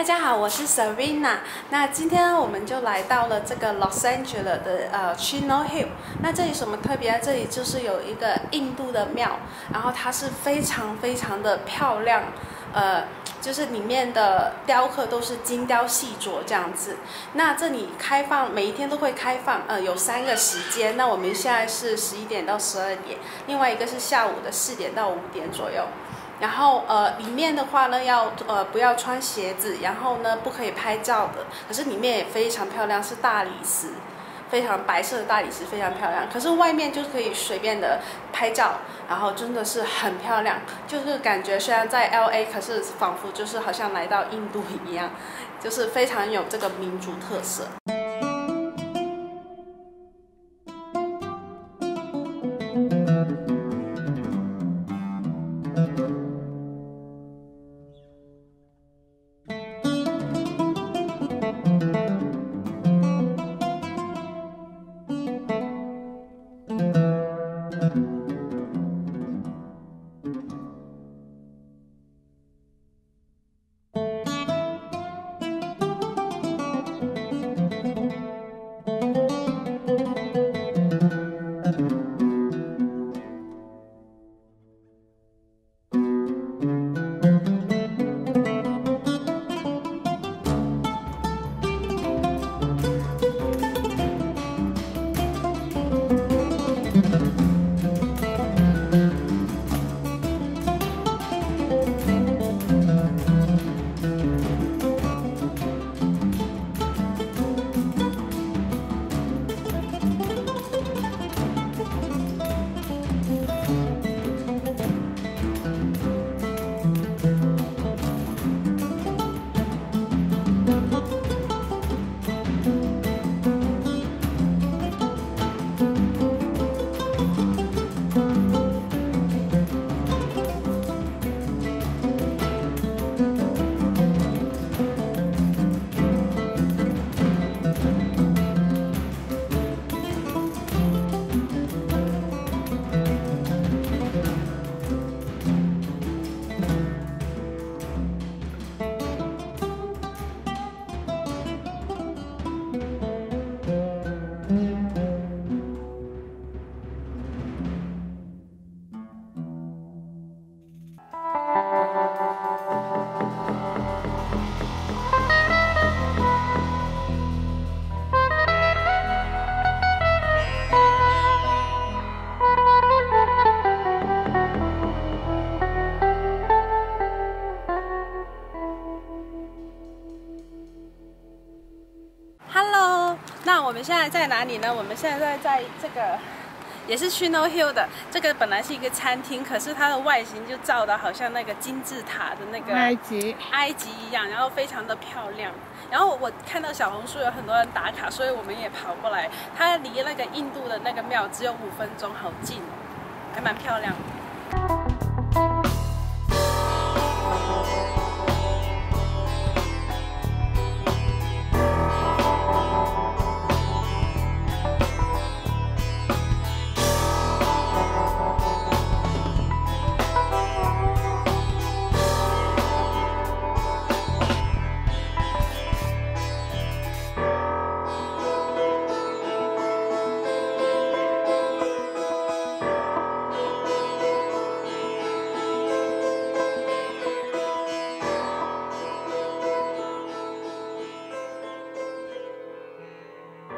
大家好，我是 Serena。那今天我们就来到了这个 Los Angeles 的呃 Chino Hill。那这里什么特别？这里就是有一个印度的庙，然后它是非常非常的漂亮，呃，就是里面的雕刻都是精雕细琢这样子。那这里开放每一天都会开放，呃，有三个时间。那我们现在是十一点到十二点，另外一个是下午的四点到五点左右。然后呃，里面的话呢，要呃不要穿鞋子，然后呢不可以拍照的。可是里面也非常漂亮，是大理石，非常白色的大理石，非常漂亮。可是外面就可以随便的拍照，然后真的是很漂亮，就是感觉虽然在 L A，可是仿佛就是好像来到印度一样，就是非常有这个民族特色。我们现在在哪里呢？我们现在在这个也是 Chino Hill 的，这个本来是一个餐厅，可是它的外形就造的好像那个金字塔的那个埃及埃及一样，然后非常的漂亮。然后我看到小红书有很多人打卡，所以我们也跑过来。它离那个印度的那个庙只有五分钟，好近，还蛮漂亮的。